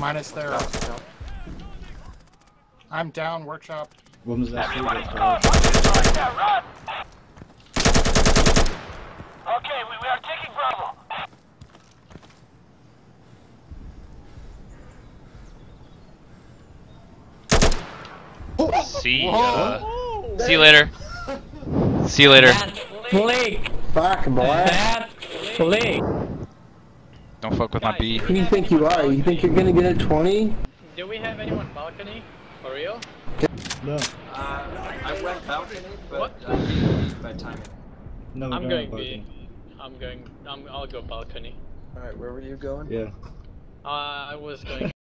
Minus their. I'm down. Workshop. When was that Everybody's favorite, gone. bro? What's this? Run! Okay, we, we are taking Bravo. See ya. Uh, see you later. See you later. That flick! Fuck, boy. That flick! Don't fuck with my B. Who do you think you are? You think you're gonna get a 20? Do we have anyone balcony? For real? No. Uh, I went balcony, but what? I didn't by timing. No, I'm going going B. I'm going. I'm, I'll go balcony. Alright, where were you going? Yeah. Uh, I was going